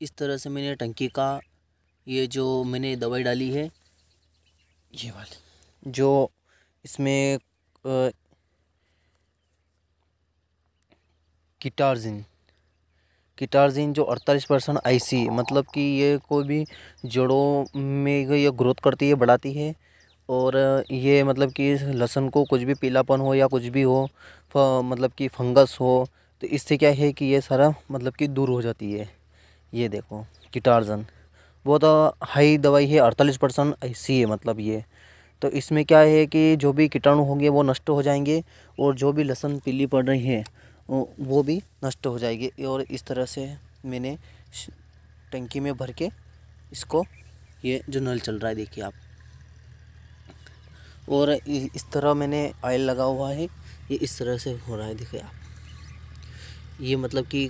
इस तरह से मैंने टंकी का ये जो मैंने दवाई डाली है, ये वाली, जो इसमें कीटार्जिन कीटार्जिन जो अड़तालीस परसेंट आईसी मतलब कि ये कोई भी जड़ों में ये ग्रोथ करती है, बढ़ाती है, और ये मतलब कि लहसुन को कुछ भी पीलापन हो या कुछ भी हो मतलब कि फंगस हो तो इससे क्या है कि ये सारा मतलब कि दूर हो जाती है। ये देखो, कीटार्जन। बहुत हाई दवाई है, अड़तालीस परसेंट ऐसी है मतलब ये। तो इसमें क्या है कि जो भी कीटाणु होंगे, वो नष्ट हो जाएँगे, और जो भी लहसुन पीली पड़ रही है, वो भी नष्ट हो जाएगी। और इस तरह से मैंने टंकी में भर के इसको, ये जो नल चल रहा है, देखिए आप। और इस तरह मैंने ऑयल लगा हुआ है, ये इस तरह से हो रहा है, देखिए आप। ये मतलब कि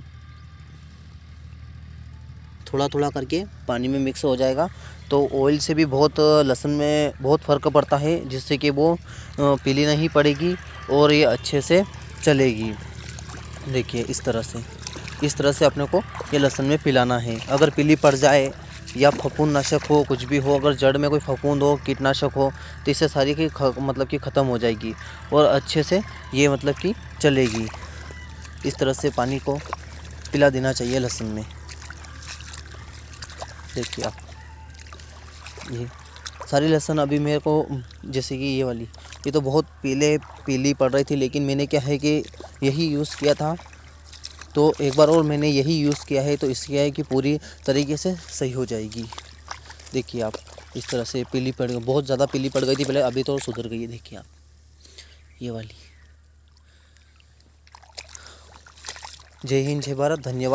थोड़ा थोड़ा करके पानी में मिक्स हो जाएगा। तो ऑयल से भी बहुत, लहसुन में बहुत फ़र्क पड़ता है, जिससे कि वो पीली नहीं पड़ेगी और ये अच्छे से चलेगी। देखिए, इस तरह से, इस तरह से अपने को ये लहसुन में पिलाना है। अगर पीली पड़ जाए या फफूंद नाशक हो, कुछ भी हो, अगर जड़ में कोई फफूंद हो, कीटनाशक हो तो इससे सारी की मतलब कि ख़त्म हो जाएगी और अच्छे से ये मतलब कि चलेगी। इस तरह से पानी को पिला देना चाहिए लहसुन में। देखिए आप ये सारी लहसुन अभी मेरे को जैसे कि ये वाली, ये तो बहुत पीले, पीली पड़ रही थी, लेकिन मैंने क्या है कि यही यूज़ किया था। तो एक बार और मैंने यही यूज़ किया है तो इसलिए है कि पूरी तरीके से सही हो जाएगी। देखिए आप, इस तरह से पीली पड़ गई, बहुत ज़्यादा पीली पड़ गई थी, पहले अभी तो सुधर गई है, देखिए आप, ये वाली। जय हिंद, जय भारत, धन्यवाद।